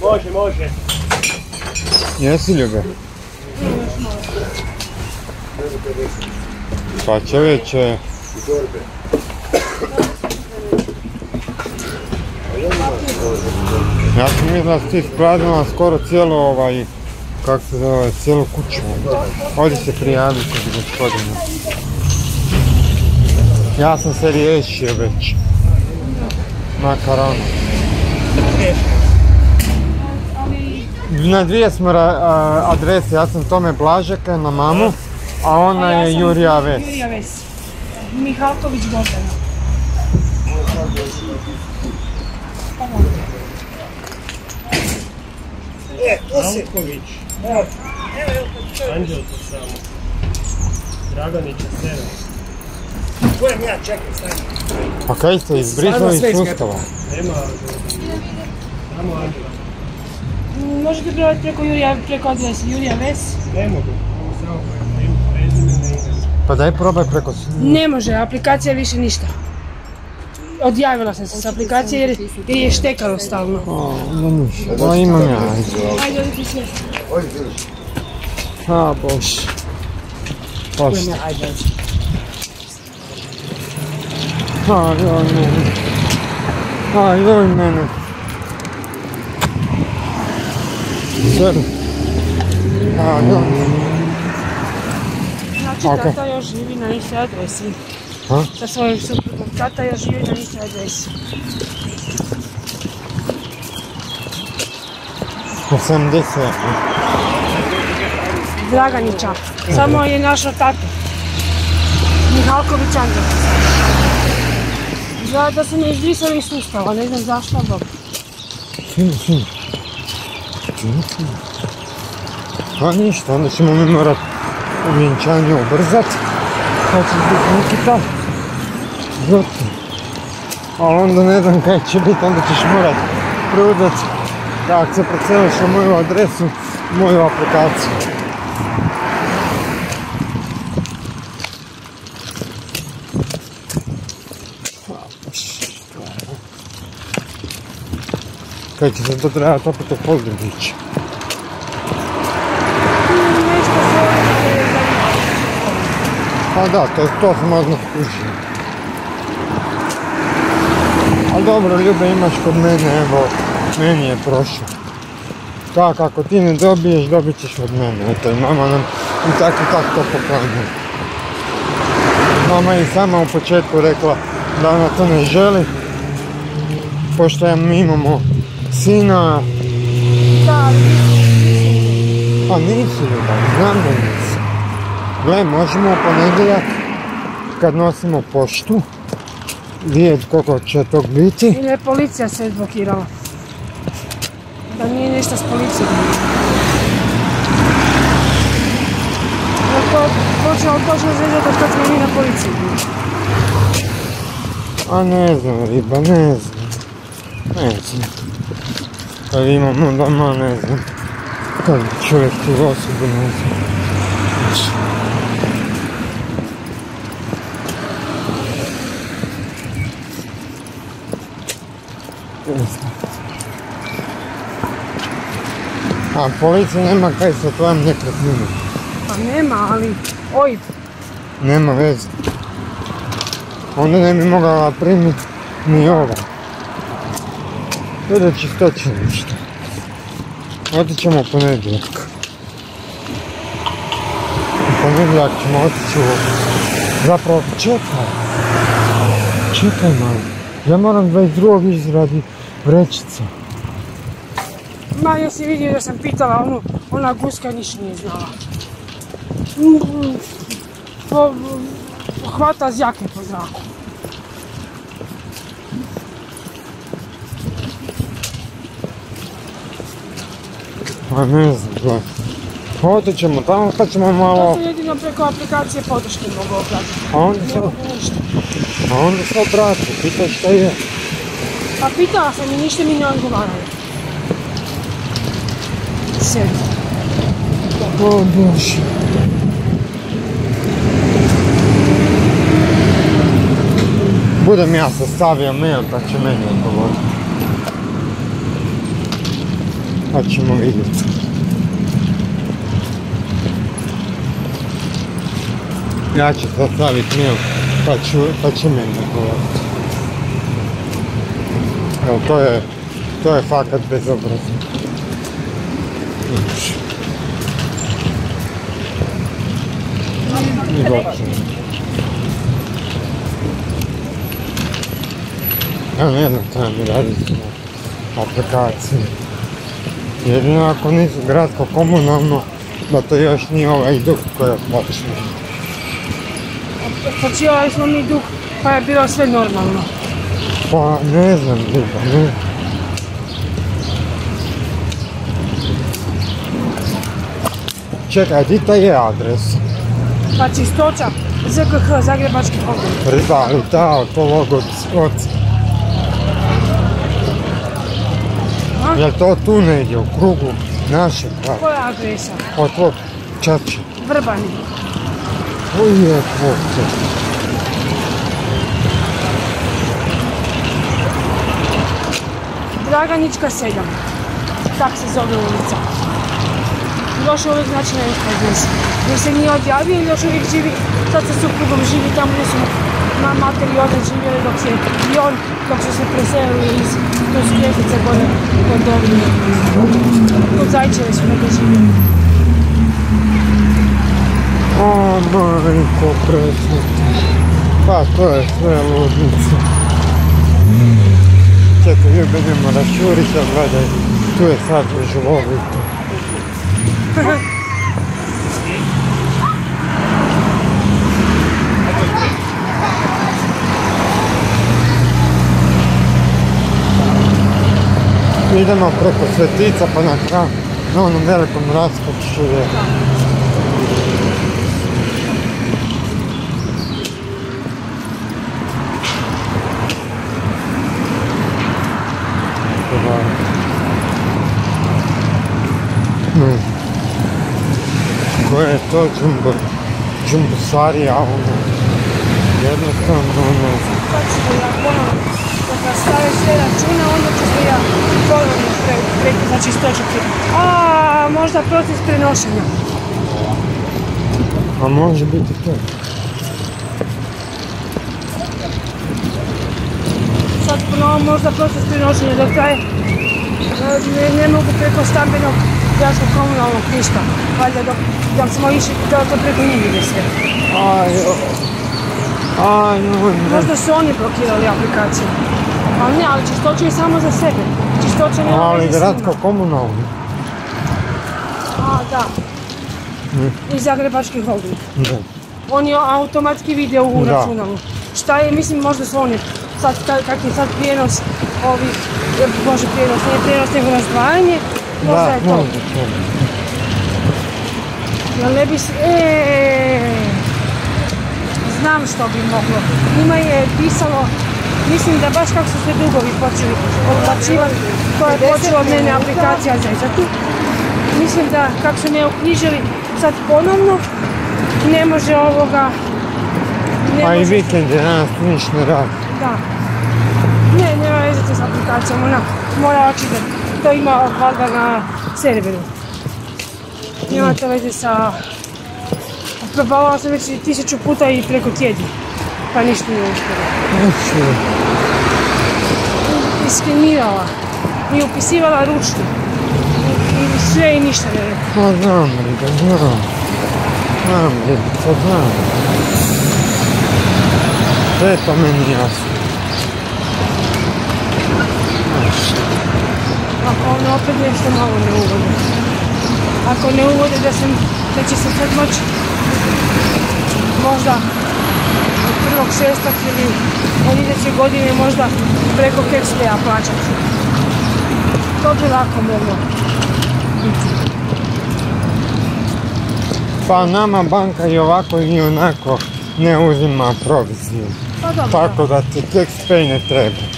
Može? Može. Jesi ljube? Pa čovječe. Torbe. Ja sam mislila da si ti ispraznila skoro cijelu ovaj, kako se zove, cijelu kuću. Ovdje se prijavi kod gospodina. Ja sam se riješio već. Makaronu. Ali Na dvije smo a, adrese, ja sam Tome Blažeka na mamu, a ona je Jurija Ves. Jurija Ves. Mihalković Gordana. Alković. Anđelko samo. Draganića 7. Kojem ja, čekaj, stani. Pa kaj ste izbrisali iz sustava? Nema Samo Anđela. Možete provati preko Jurija, preko adrese Jurija Ves. Ne mogu. Mogu samo ime, prezime, ne ime. Pa daj probaj preko... Ne može, aplikacija više ništa. Odjavila sam se s aplikacije jer, jer je štekalo stalno. O, no ništa, pa imam ja. Ajde, odite sve. A, bož. Pa šta? A, joj mene. A, joj mene. Sve. A, joj mene. Znači, tata još živi na istoj adresi. Ha? Sa svojom suprugom. Tata još živi na istoj adresi. 80. Draganića. Samo je našao tatu. Mihalković Andrej. Izgleda da su me izbrisali iz sustava, ne znam zašto, ali dobro. Sinu, sinu. Sinu, sinu. A ništa, onda ćemo mi morat u vjenčanju ubrzat. Pa će biti Nikita. Zato. A onda ne znam kaj će biti, onda ćeš morat preudat da se preseliš u moju adresu, moju aplikaciju. Kaj će se to trebati opet u Pozdrubić. Pa da, to, to sam odmah. Dobro, Ljube, imaš kod mene, evo, meni je prošlo. Tak, ako ti ne dobiješ, dobit ćeš od mene. Eto, i mama nam i tako i tako to poklanjuje. Mama je sama u početku rekla da ona to ne želi. Pošto ja, mi imamo sina, Da, ali a nisu ljubav, znam da nisu. Gle, možemo u ponedjeljak, kad nosimo poštu, vidjeti koliko će tog biti. ili je policija sve blokirala. Da nije nešto s policijom. Jer to počelo točno zvezati od kad smo mi na policiji. A ne znam, riba, ne znam. Ne znam. Kad imamo doma, ne znam. Kad čovjek tu osobu, ne znam. A policija nema kaj sa tvojom nekretninom. Pa nema, ali OIB. Nema veze. Onda ne bi mogla primiti ni. To da čistoće ništa. Otićemo ponedjeljak. Ponedjeljak ćemo otići u... Zapravo, čekaj. Čekaj malo. Ja moram 22. izradi vrećica. Ma, jesi vidio da sam pitala onu, ona guska ništa nije znala. Mm, po- Hvata zjake po zraku. Pa ne znam, ćemo tamo pa ćemo To malo... se jedino preko aplikacije podrške mogu obratiti. A onda se, ništa. a onda se obrati, pitaj šta je. Pa pitala sam i ništa mi ne odgovarali. Sve. O Bože. Budem ja sastavio mail pa će meni odgovoriti. Pa ćemo vidjeti. Ja ću sastaviti mail pa, pa će meni odgovoriti. Evo to je, to je fakat bezobrazno. Znači. I gotovo. Ja ne znam treba mi raditi na aplikaciji. Jedino ako nisu gradsko komunalno, da to još nije ovaj dug koji je plaćen. Otplaćivali smo mi dug, pa je bilo sve normalno. Pa ne znam, Ljuba, ne. Čekaj, di ta je adresa? Pa čistoća, ZKH, Zagrebački hotel. Da, ali da, od ovog od, od... A? Jel to tu negdje, u krugu našeg, da, Koja adresa? od tvog čača? Vrbani. Uje, tvog Draganička 7. Tak se zove ulica. Još uvijek znači ne se. Jer se nije odjavio i još uvijek živi, sad sa suprugom živi tamo gdje su na mater i otac živjeli dok se i on, dok su se preselili iz Tuskljetice kod, kod, ovih, kod Zajčeve su nekde živjeli. O, majko, presnite. Pa to je sve ludnica. Čekaj, ljube idemo rašuriti, a gledaj, tu je sad žlovito. Idemo preko Svetica pa na kraju, na onom velikom raskoču je. Ne. Koje je to džumbo, džumbosarija, ono, jednostavno, ono, da ja ponovno, dok nas stave sve račune, onda ću se ja ponovno pre, preko, znači stočiti. A, možda proces prenošenja. a može biti to. Sad ponovo možda proces prenošenja dok traje. e, Ne, ne mogu preko stambenog gradskog komunalnog ništa. Valjda dok, dok smo išli, da to preko njih ide sve. Aj, aj. Možda su oni blokirali aplikaciju. Ali ne, ali čistoća je samo za sebe. Čistoća nema Ali gradsko komunalno. A, da. I Zagrebački holding. Da. On je automatski video u Da. računalu. Šta je, mislim, možda su oni, sad, ka- kak je sad prijenos ovih, e, bože prijenos, nije prijenos nego razdvajanje, možda Da, je to. može to. Jel ne bi e, znam što bi moglo. Njima je pisalo, mislim da baš kako su se dugovi počeli otplaćivati, to je počelo od mene aplikacija zezati. Mislim da kako su ne uknjižili sad ponovno, ne može ovoga, ne Pa i može vikend je danas niš ne radi. Da. Ne, nema veze s aplikacijom, ona mora očito, to ima valjda na serveru. Nema to veze sa... Probavala sam već tisuću puta i preko tjedna, pa ništa nije uspjelo. Neću. I skenirala, i upisivala ručno. I, i sve i ništa ne rekla. Pa znam, Riga, znam. Znam, Riga, znam. Sve je meni jasno. Ako ono opet nešto malo ne uvode. Ako ne uvode da, sam, da će se sad moći možda od prvog šestak ili od iduće godine možda preko Kexpeja plaćati. To bi lako moglo biti. Pa nama banka i ovako i onako ne uzima proviziju. Pa dobro. Tako da ti Kexpay ne treba.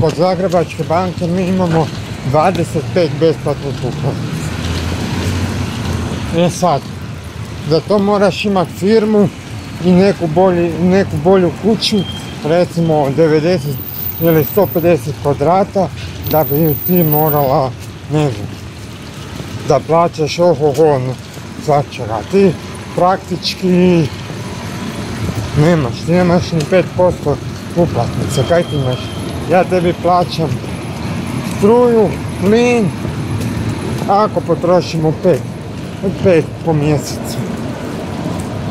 Kod Zagrebačke banke mi imamo 25 besplatnih uplatnica. E sad, za to moraš imat firmu i neku, bolji, neku bolju kuću, recimo 90 ili 150 kvadrata, da bi ti morala, ne znam, da plaćaš ohoho svačega. Ti praktički nemaš, nemaš ni 5% uplatnice, kaj ti imaš? Ja tebi plaćam struju, plin, ako potrošimo 5, 5 po mjesecu.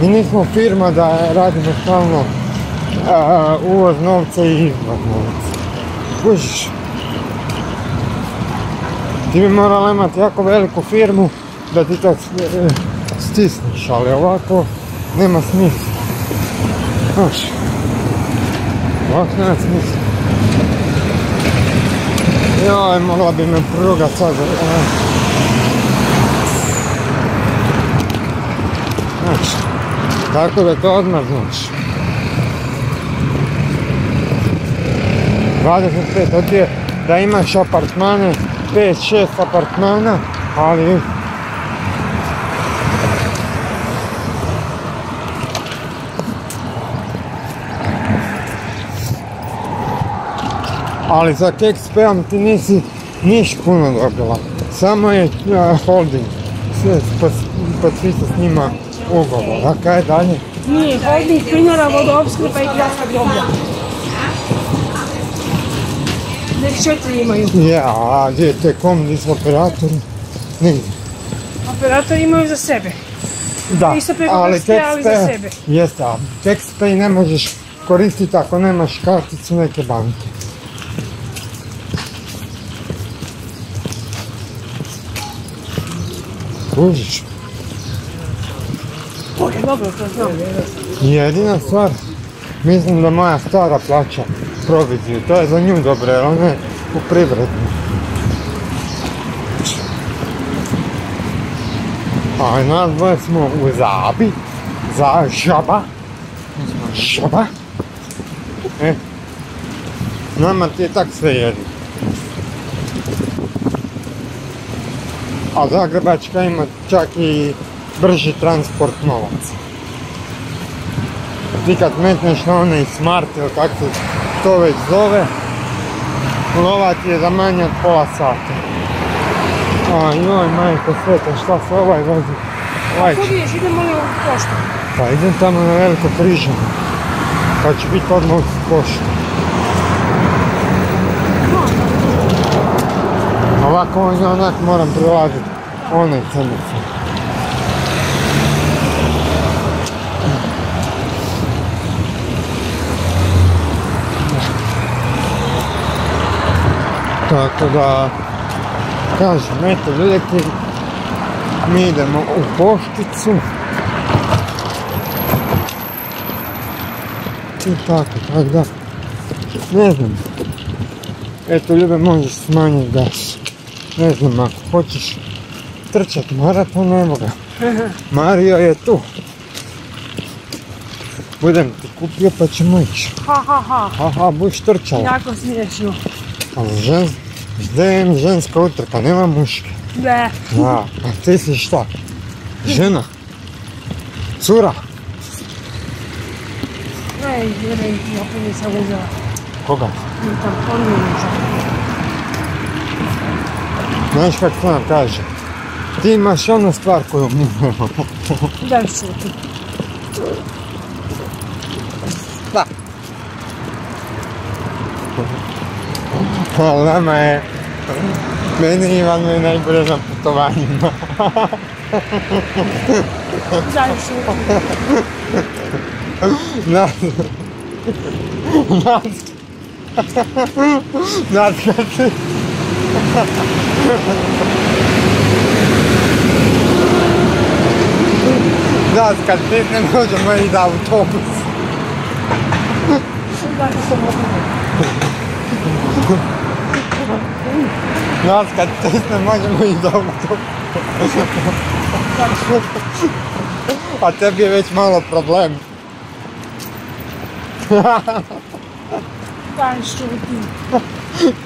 Mi nismo firma da radimo stalno uvoz novca i izvoz novca. Kužiš? Ti bi morala imati jako veliku firmu da ti to e, stisneš, ali ovako nema smisla. Znaš, ovako nema smisla. Joj, mogla bi me pruga sad. e. Znaš, tako da to odmah znaš. 25, to ti je da imaš apartmane, 5-6 apartmana, ali ali za peom ti nisi niš puno dobila. Samo je holding. Sve pot- potpisao s njima ugovor. A kaj dalje? Nije, holding plinara, vodoopskrba i gradska groblja. Nek četiri imaju. Je, a gdje je T-Com, gdje su operatori? Nigdje. Operatori imaju za sebe. Da, Isto preko ali Texte, ali za sebe. Jeste, a TextPay ne možeš koristiti ako nemaš karticu neke banke. Kužiš? Dobro, to znam. Jedina stvar, mislim da moja stara plaća proviziju, to je za nju dobro, jer ona je u privrednu. A nas dvoje smo u Zabi, za žaba, žaba. E, nama ti je tak sve jedno. A Zagrebačka ima čak i brži transport novaca ti kad metneš na onaj smart ili kako se to već zove, lova ti je za manje od pola sata. A joj, majko sveta, šta se ovaj vozi? Ovaj će- idemo li u poštu? Pa idem tamo na veliko križanje. Pa će biti odmah uz poštu. Ovako on onak moram prilaziti onaj crnicu. Tako da, kažem, eto vidite, mi idemo u pošticu. I tako, tako da, ne znam. Eto, ljube, možeš smanjiti gas. Ne znam, ako hoćeš trčat maraton, evo ga. Mario je tu. Budem ti kupio pa ćemo ići. Ha, ha, ha. Aha, buš trčala. Jako smiješno. Ali žen, žen, ženska utrka, nema muške. Ne. A, a ti si šta? Žena? Cura? Ej, vjerujem, ja to nisam uzela. Koga? Nisam, on mi nužan. Znaš kako to nam kaže? Ti imaš onu stvar koju mi nemamo. Daj šuti. Da. Ali nama je... Meni i Ivanu je najbolje Nas... Kad ne možemo ići za autobus. Nas kad ti ne možemo ići za autobus. A tebi je već malo problem. Daj šuti.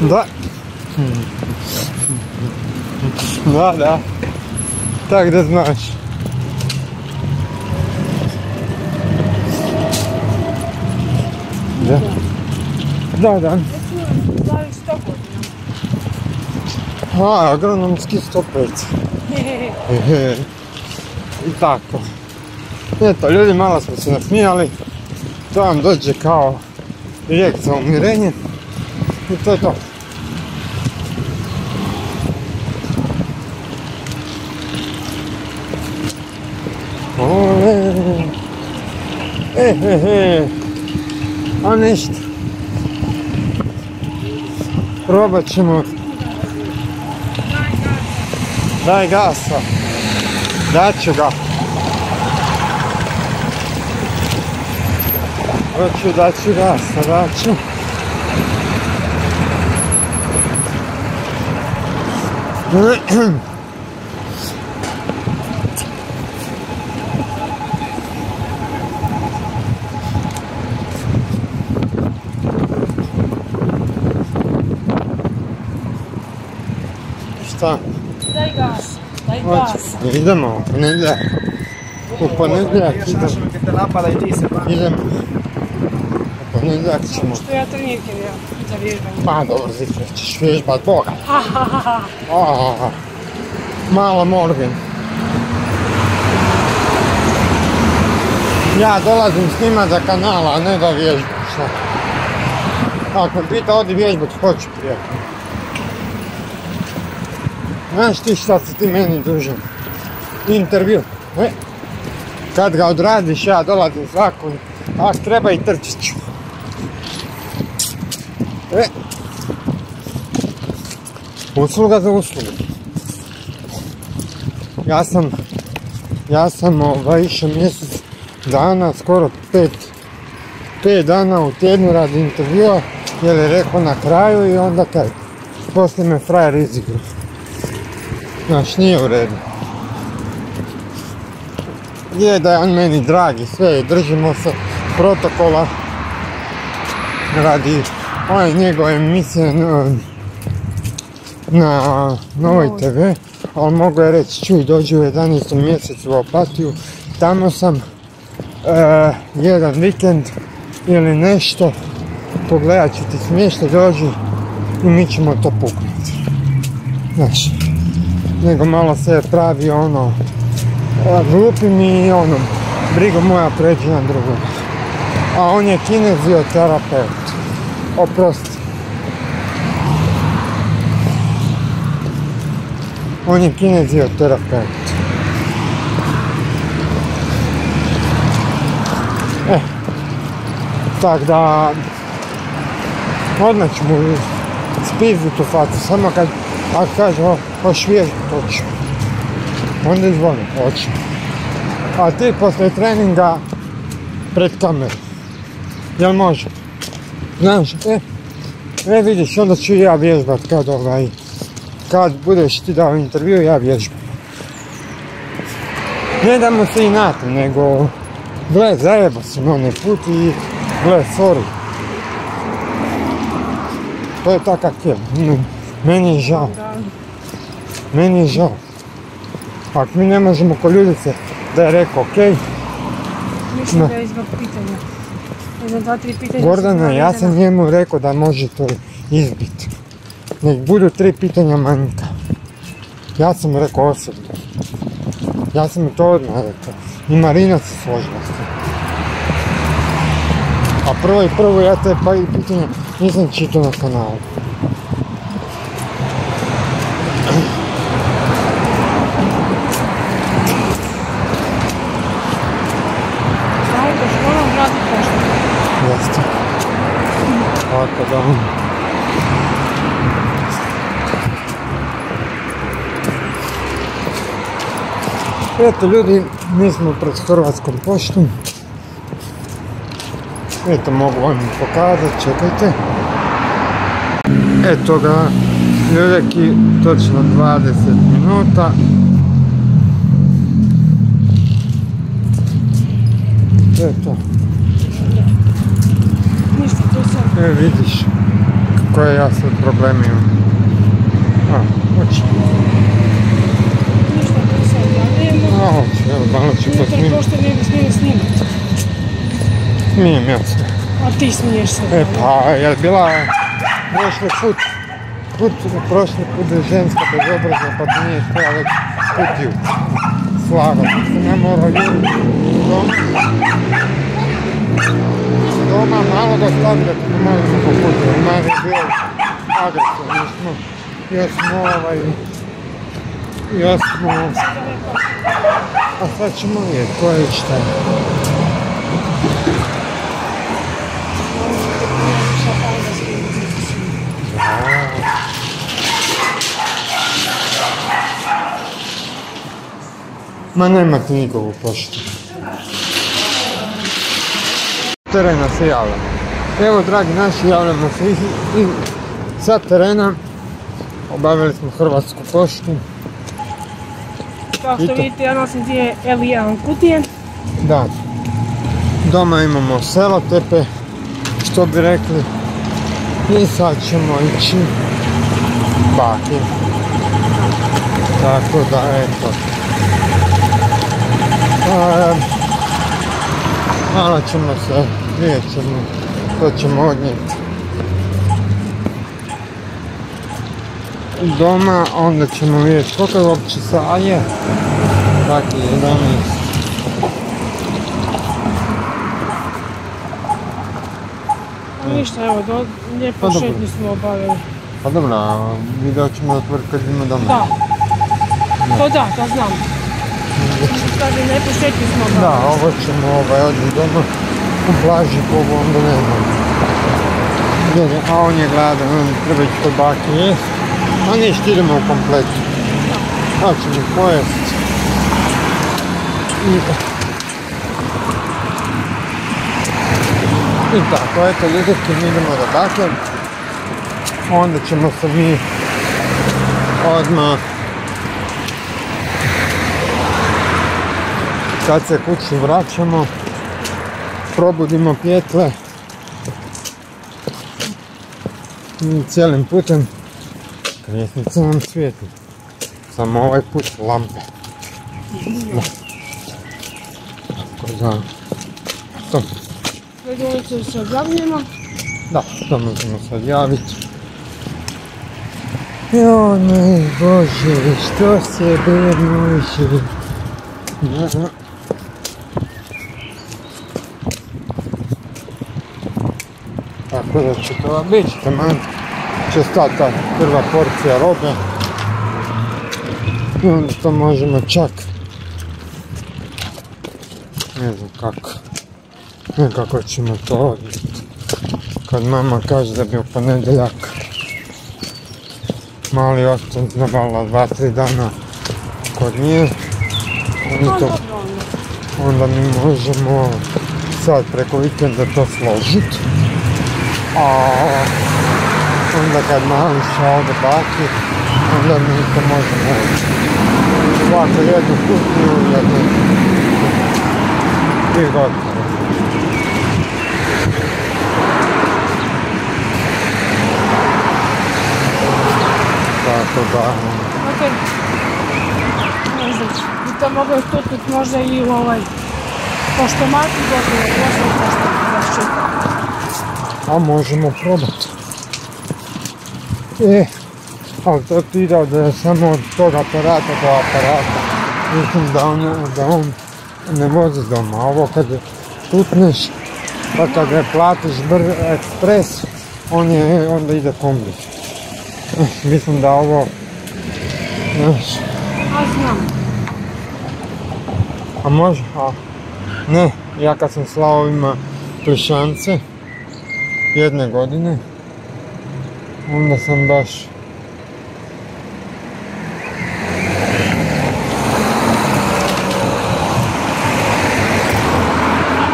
Da. Da, da. Tak da znaš. Da. Da, da. Zavih sto godina. A, Eto, ljudi, malo smo se nasmijali. To vam dođe kao lijek za umirenje. I to je to. Ole. E, he, he. A ništa. Probat ćemo. Daj gasa. Daću ga. Hoću daću gasa, daću. Šta? Daj gas, daj gas. Idemo, u ponedjeljak. U ponedjeljak Još idemo. Te napada i ti ćemo. Što ja trenirke ja, za vježbanje. Pa dobro, zitra ćeš vježbat Boga. A, Malo Morgan. Ja dolazim snimat za kanala, a ne da vježbam. Šta? Ako me pita odi vježbat, hoću prijatelj. Znaš ti šta si ti meni dužan? Intervju. E? Kad ga odradiš, ja dolazim svaku, ak treba i trčit ću. E? Usluga za uslugu. Ja sam, ja sam ovaj, išao mjesec dana, skoro pet, pet dana u tjednu radi intervjua, jer je rekao na kraju i onda kaj, poslije me frajer izigrao. Znaš, nije u redu. Je da je on meni dragi, sve, držimo se protokola radi ove njegove emisije na, Novoj TV, ali mogu je reći, čuj, dođi u 11. mjesecu u Opatiju, tamo sam e, jedan vikend ili nešto, pogledat ću ti smještaj, dođi i mi ćemo to puknuti. Znaš, nego malo se pravi ono, e, glupi mi i ono, brigo moja pređi na drugog. A on je kinezioterapeut. Oprosti. On je kinezioterapeut. Eh, tak da, odmah ću mu spizdit u facu, samo kad, ako kaže, o, vježbati, hoću. Onda izvoli, hoću. A ti poslije treninga pred kamerom. Jel može? Znaš, e, e vidiš, onda ću ja vježbat kad ovaj, kad budeš ti dao intervju, ja vježbam. Ne damo se i na nego, gle, zajeba sam onaj put i, gle, sorry. To je takav je, meni je žao, Da, meni je žao. Ako mi ne možemo ko ljudice da je rekao, okej, mislim Da. da je zbog pitanja. Jedan, dva, tri pitanja. Gordana, ja sam njemu rekao da može to izbiti. Nek budu tri pitanja manjka. Ja sam rekao osobno. Ja sam to odmah rekao. I Marina se složila s tim. A prvo i prvo ja te pa i pitanja nisam čitao na kanalu. Ajde, školom vrati pošto. Jeste. Tako da on... Eto ljudi, mi smo pred Hrvatskom poštom. Eto mogu vam pokazati, čekajte. Eto ga, ljudeki, točno 20 minuta. Eto. E, vidiš koje ja sad probleme imam. A, hoće. Malo ću Unutar posnimati. pošte ne bi smjeli snimati. Smijem ja se. A ti smiješ se. E pa, je bila prošli put, put, prošli put je ženska bezobrazna pa ti nije htjela već kutiju slagati. Se ne mora juriti doma. Doma malo ga smo, a sad ćemo vidjeti ko je šta je. Ma nema ti nikogu poštu. Terena se javljamo. Evo, dragi naši, javljamo se i, i sa terena. Obavili smo Hrvatsku poštu. Kao što vidite, ja nosim dvije L1 kutije. Da. Doma imamo selotepe, što bi rekli. I sad ćemo ići baki. Tako da, eto. Malo ćemo se, vidjet ćemo, to ćemo odnijeti. Doma, onda ćemo vidjeti koliko je uopće sa, a je, dakle 11. A ništa, evo, do, lijepo Pa šetnju smo obavili. Pa dobro, a video ćemo otvoriti kad idemo doma. Da. To da, to znam. Kaže, lijepo šetnju smo obavili. Da, ovo ćemo ovaj odmah doma u plaži po ovom onda ne znam. A on je gladan, on treba ići kod bake jest. A ništa, idemo u kompletu. A ćemo pojest. I, tako, eto ljudski, mi idemo do bake. Onda ćemo se mi odmah kad se kući vraćamo, probudimo pjetle cijelim putem krijesnica nam svijeti. Samo ovaj put lampe. Da. Tako da, to, Sljedeće se objavljujemo. da, to možemo sad javiti. Joj moj Bože, što se može? Da, Tako da će to biti, taman će stati ta prva porcija robe. I onda to možemo čak, ne znam kako, nekako ćemo to odnijeti. Kad mama kaže da bi u ponedjeljak mali otac navala dva, tri dana kod nje, oni Pa to onda. onda mi možemo sad preko vikenda to složit. A onda kad Mariša ode baki, onda mi to možemo svako jednu kutiju, jednu i gotovo. Tako da, Ok. Ne znam, bi to moglo tutnut možda i u ovaj poštomat i gotovo, prošlo pošto baš čeka. a možemo probat. E, ali to ti ide od, samo od tog aparata do aparata. Mislim da on, da on ne vozi doma. Ovo kad tutneš, pa kad ga platiš br ekspres, on je, onda ide kombi. Mislim da ovo, znaš, A znam. a može, a ne, ja kad sam slao ovima plišance, jedne godine, onda sam baš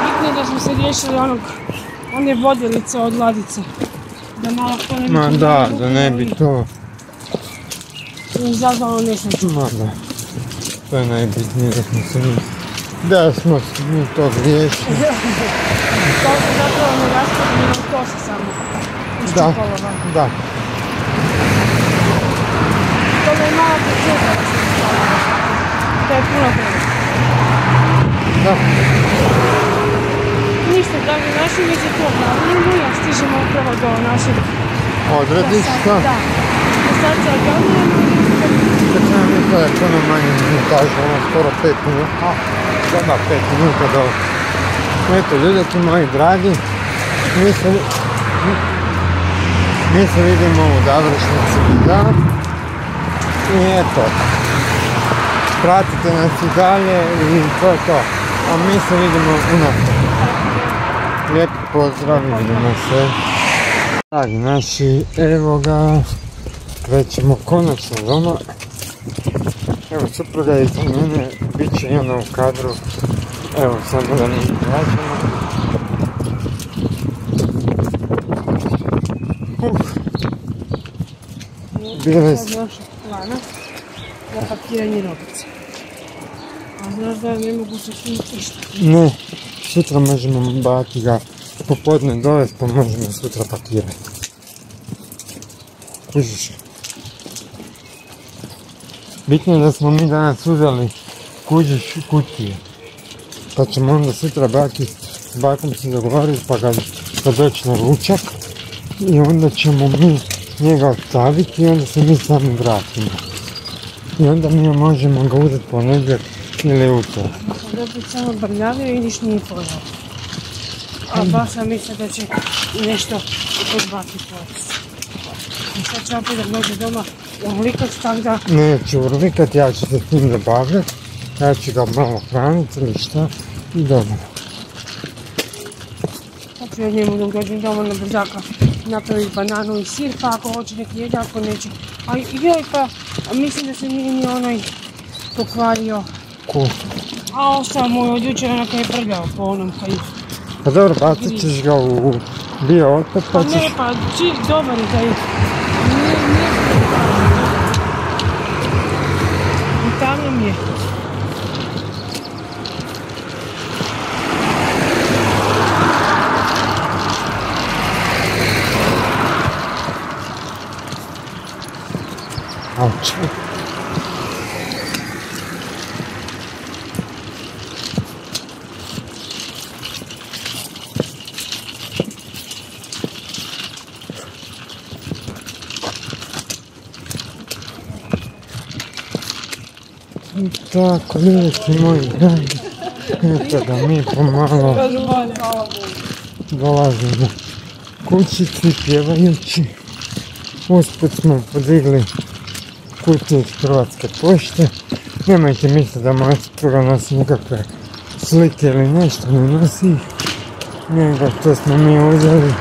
Bitno da smo se riješili onog, one vodilice od ladice. Da malo to ne bi Ma da, da ne bi to, izazvalo nesreću. ma da, to je najbitnije da smo se mi, da smo se mi to riješili. To se zapravo ne raspadne nam kose samo. Da, da, To me je malo počekalo. To je puno prije. onda? Ništa, dragi naši, mi se tu obnavljamo, ja stižemo upravo do našeg Odredišta. Da. Sad se odjavljujemo Kad sam mislila da je puno manje minutaža, ono skoro 5 minuta. Sada 5 minuta do... Eto, ljudaki moji dragi, mi se, mi se vidimo u završnici da. I eto. Pratite nas i dalje i to je to. A mi se vidimo u nastavku. Lijep pozdrav, vidimo se. Tak, naši, evo ga. Krećemo konačno doma. Evo supruga je mene, bit će jedna u kadru. Evo samo da mi izgledamo. 12. Još plana za pakiranje robice. A znaš da ne mogu se svi ništa? Ne, sutra možemo bati ga popodne dovesti pa možemo sutra pakirati. Kužiš. Bitno je da smo mi danas uzeli kuđiš kutije. Pa ćemo onda sutra baki s bakom se dogovoriti pa ga doći na ručak i onda ćemo mi njega ostaviti i onda se mi sami vratimo. I onda mi možemo ga uzeti ponedjeljak ili utorak. Ako dobiti samo brljavio i niš nije pojao. A baš sam mislila da će nešto kod baki pojesti. I sad će opet da dođe doma urlikat tak da Neću urlikat, ja ću se s tim zabavljati. Ja ću ga malo hraniti ili šta. I dobro. Dok dođem doma na brzaka napraviti bananu i sir, pa ako hoće neki jede, ako neće. A joj pa, mislim da se nije ni onaj pokvario. Ko? A ostao mu je od jučer onak je prljao po onom kaj. Pa dobro, bacit ćeš ga u bio otpad Pa pa ne, ćeš... pa či, dobar je taj. Nije, nije. I tamnom je. Auć. I tako, ljudi moji dragi, eto da mi pomalo dolazimo kućici pjevajući. Usput smo podigli kutije iz Hrvatske pošte. Nemojte misliti da moja supruga nosi nekakve slike ili nešto, ne nosi ih. Nego to smo mi uzeli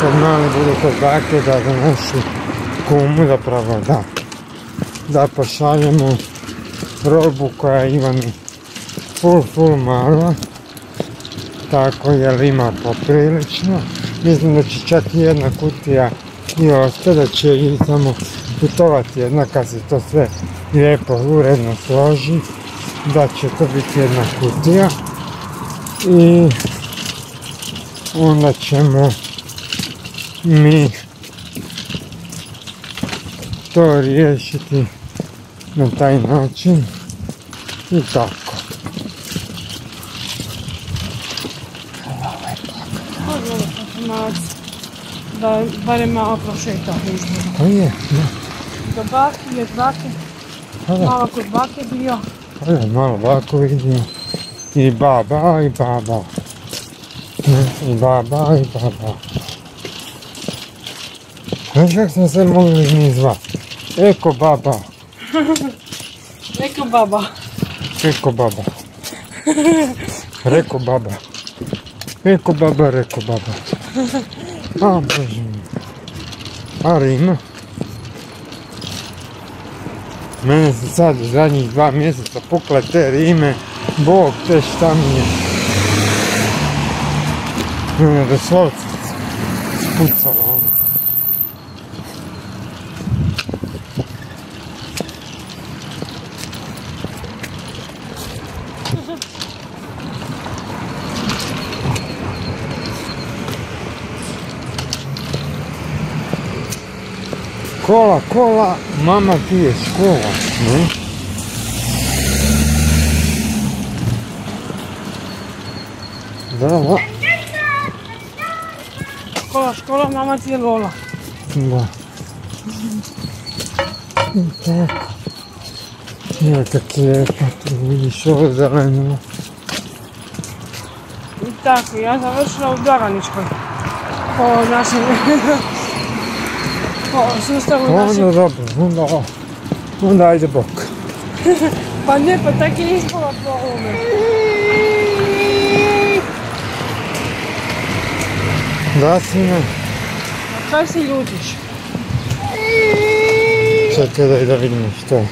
kad mali budu kod bake da našu kumu zapravo da. Da pošaljemo robu koja ima mi full full mala. Tako jer ima poprilično. Mislim da će čak i jedna kutija i ostati, da će i samo putovati jedna kad se to sve lijepo uredno složi. Da će to biti jedna kutija. I onda ćemo mi to riješiti na taj način i tako. Malo da barem malo prošeta izgleda. To je, da, Do bake, od bake, malo kod bake bio. da, malo ovako vidim. I baba, i baba. Ne, I baba, i baba. Znaš kak smo se mogli mi zvati? Eko baba, Neka baba. eko baba. Reko baba. Eko baba, reko baba. A, bože. A Rima? Mene su sad u zadnjih dva mjeseca pukle te rime. Bog te šta mi je. Mene doslovce spucalo ono. Kola, kola, mama pije škola, ne? Da, da. Škola, škola, mama ti je Lola. Da. I tako. Evo kak je lijepo, tu vidiš ovo zeleno. Po sustavu Onda našeg... dobro, onda. Onda ajde bok. Pa ne, pa tak je ispala po ovome. Da, sine? A kaj se ljutiš? Čekaj daj da vidimo što je.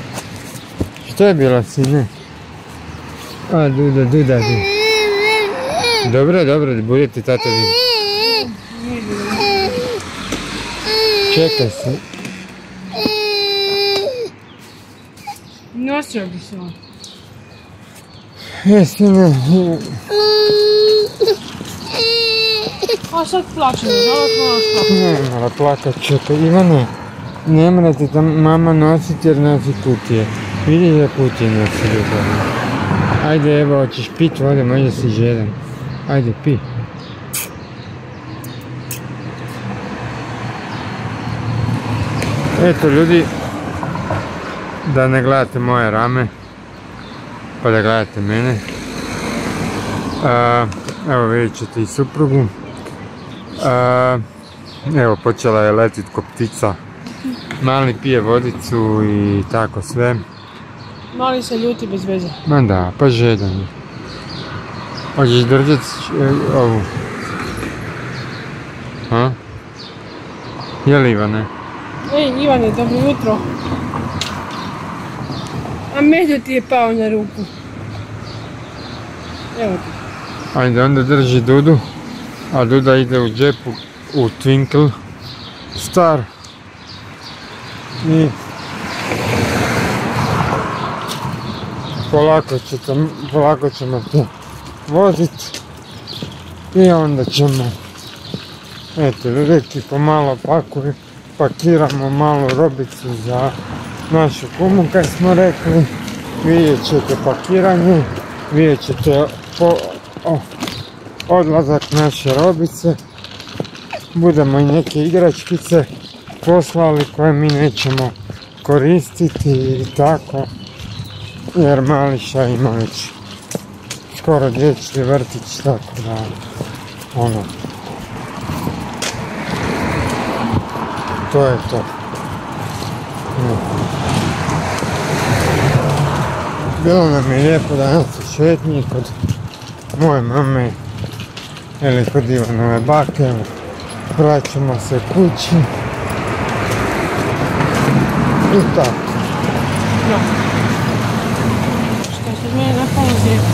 Što je bilo, sine? A, duda, duda, duda. Dobro, dobro, budete tata vidi. Čekaj se. Nosio bi se on. E, sine, A sad moraš plaći. ne mora plakat, čekaj. Ivane, ne morate da mama nositi jer nosi kutije. Vidi da kutije nosi ljubavno. Ajde, evo, hoćeš pit vode, možda si žedan. Ajde, pi. Eto ljudi, da ne gledate moje rame, pa da gledate mene. A, evo vidjet ćete i suprugu. A, evo počela je letit ko ptica. Mali pije vodicu i tako sve. Mali se ljuti bez veze. Ma da, pa žedan je. Hoćeš držat e, ovu? A? Je li Ivane? Ej, Ivane, dobro jutro. A ti je pao na ruku. Evo ti. Ajde, onda drži Dudu, a Duda ide u džepu u Twinkle Star. I polako, ćete, polako ćemo te vozit i onda ćemo eto vidjeti pomalo pakuj, pakiramo malu robicu za našu kumu kaj smo rekli vidjet ćete pakiranje vidjet ćete po, odlazak naše robice. Budemo i neke igračkice poslali koje mi nećemo koristiti i tako jer Mališa ima već skoro dječji vrtić tako da ono to je to bilo nam je lijepo danas u šetnji kod moje mame ili kod Ivanove bake vraćamo se kući i tako Što se mene napalo zjepa.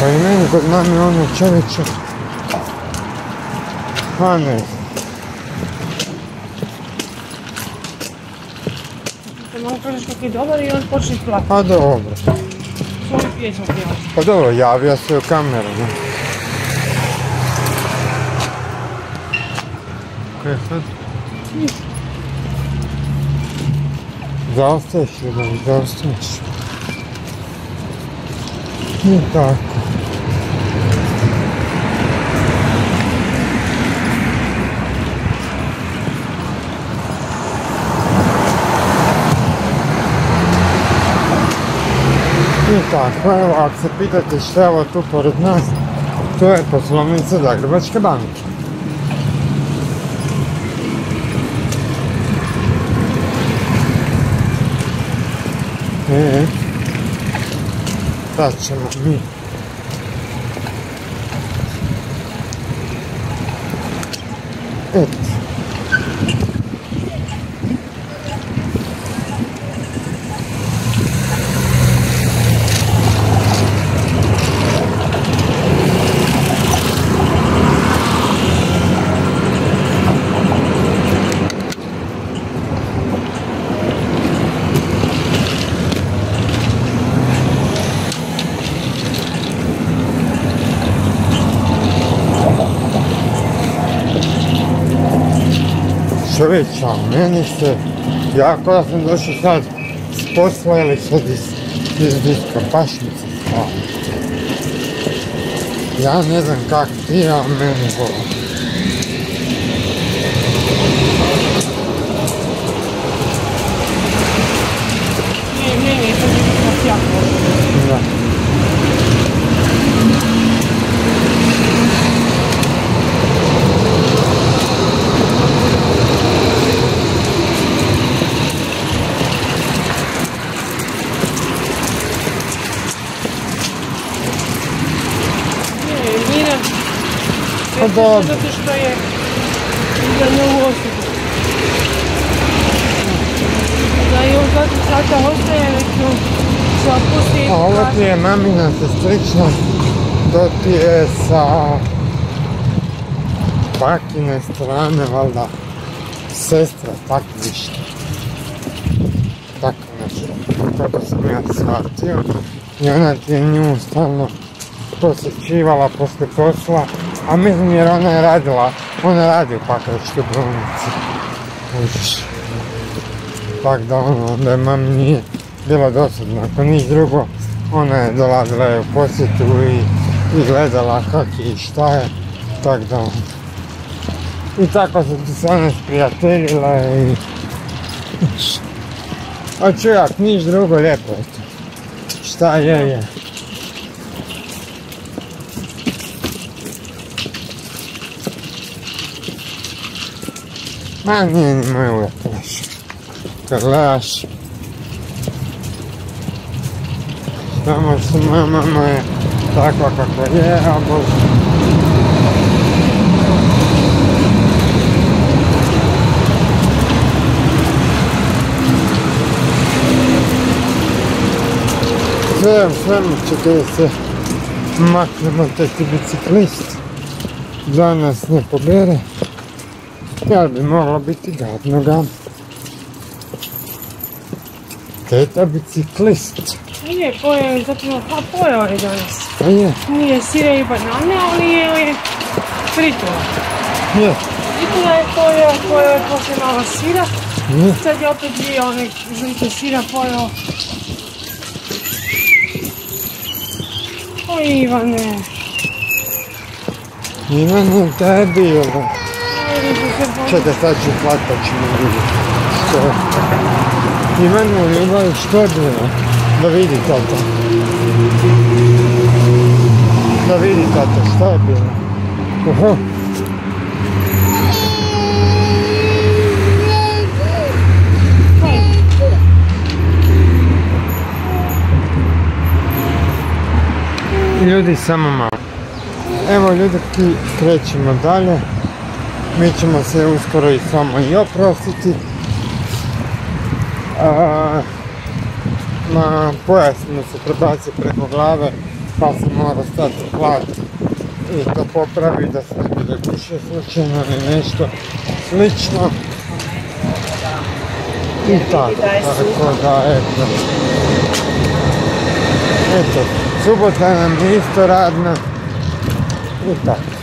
Pa i meni kod mame ono čovječe. A ne, Kako je dobar i on počne plakati. pa dobro. Svoju pjesmu pjevaš. Pa dobro, javio se u kameru, ne? Kaj sad? Zaostaješ ljubav, zaostaješ. I tako. I tako, evo, ako se pitate šta je ovo tu pored nas, to je poslovnica Zagrebačke banke. E, sad ćemo mi. Eto. Čovječe, a meni se, ja kada sam došao sad s posla ili sad iz, iz diska, baš mi se spava. Ja ne znam kak ti, a meni boli. Ne, meni je to bilo jako. Da. Ne, Mira. Pa Zato- dobro. Zato što je za novu osobu. Da je on zato sada ostaje, nek ju se opusti. A ovo ti je mamina sestrična, to ti je sa bakine strane, valjda, sestra, tako više. Tako nešto, kako sam ja shvatio. I ona ti je nju stalno posjećivala poslije posla, a mislim jer ona je radila, ona radi u Pakračkoj bolnici. Tak da ono, onda je mami nije bilo dosadno. Ako niš drugo, ona je dolazila je u posjetu i, i gledala kak je i šta je. Tak da ono. I tako se ti se ona sprijateljila i... A čujak, niš drugo, lijepo je to. Šta je, je. Ma nije ni moj uvijek loš. Kad gledaš Samo što moja mama je takva kakva je, a bože. Sve u svemu će Jel bi moglo biti gadno ga. Teta biciklist. Nije, pojeo, zapravo, pa pojeo je danas. A je, Nije sire i banane, ali je fritula. je, Fritula je pojeo, pojeo je poslije malo sira. je. Sad je opet dvije one žlice sira pojeo. O Ivane, Ivane, da je bilo. ajde se se bolje. Čekaj, sad ću pa ćemo vidjeti. Što je? Ivane, ljubav? Da vidi tata. Da vidi tata, što je bilo? Oho. Ljudi, samo malo. Evo ljudi, krećemo dalje. Mi ćemo se uskoro i samo i oprostiti. A, ma, pojas mi se prebaci preko glave, pa se mora stati u hlad i to popravi da se ne bude guše slučajno ili nešto slično. I tako, tako da, eto. Eto, subota nam je isto radna. I tako.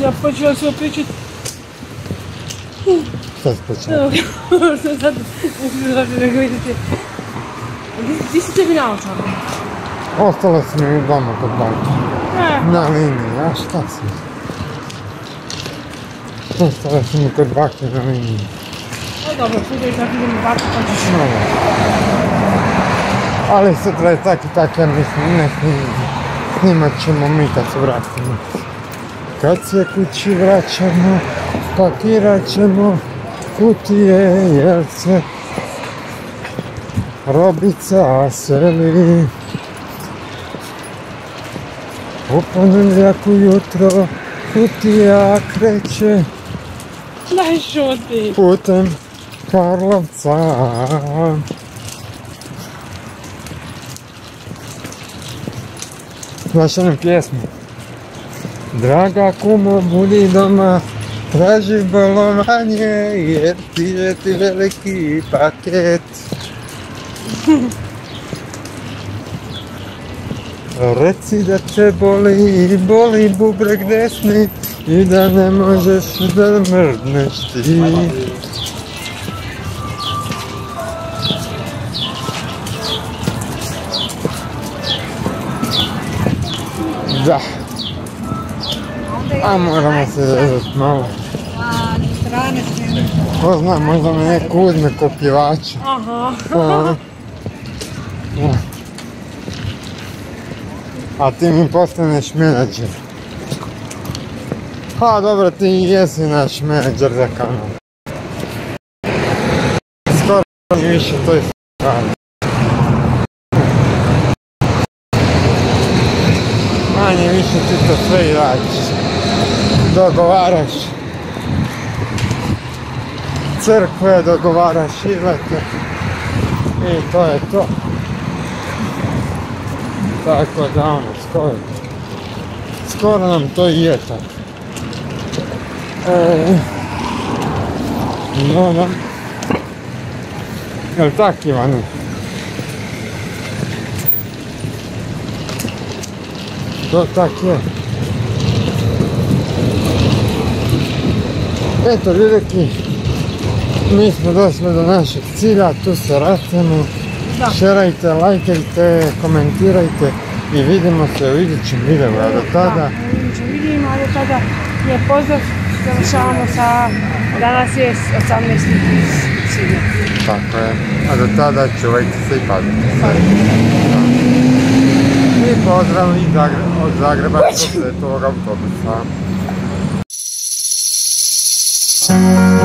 Ja počela sve pričati. Šta si počela? Evo, što sad, sad nego vidite. Di- Di si tebi naočala? Ostalo si mi doma kod banke. E, Na liniji, a šta si? Ostalo si mi kod bake na liniji. no dobro, sutra i tako idemo bako pa ćeš. No, Ali sutra je tak i tak, ja mislim, ne snimat. Snimat ćemo mi kad se vratimo. Kad se kući vraćamo, pakirat ćemo kutije, jer se robica seli. U ponedjeljak ujutro kutija kreće Daj šuti. putem Karlovca. Znaš onu pjesmu? Draga kumo, budi doma, traži bolovanje, jer ti je ti veliki paket. Reci da te boli, boli bubreg desni i da ne možeš da mrdneš ti. A moramo se vezati malo. A, strane. Ko zna, možda me neko uzme kopjevača. Aha. Pa, ja. A ti mi postaneš menadžer. Ha, dobro, ti jesi naš menadžer za kanal. Skoro mi više to je radi. Manje više ti to sve i radiš. Dogovaraš crkve, dogovaraš izlete. I to je to. Tako da ono, skoro. Skoro nam to i je tako. E, no, da. Jel tak Ivane? To tak je. Eto ljudeki, mi smo došli do našeg cilja, tu se rastemo. Šerajte, lajkajte, komentirajte i vidimo se u idućem videu. A do tada, Da, iduće vidimo, a do tada je pozdrav. Završavamo sa, danas je 18. svibnja. tako je. A do tada čuvajte se i pazite se. I pozdrav iz Zagreba, od Zagreba do Svetovog autobusa.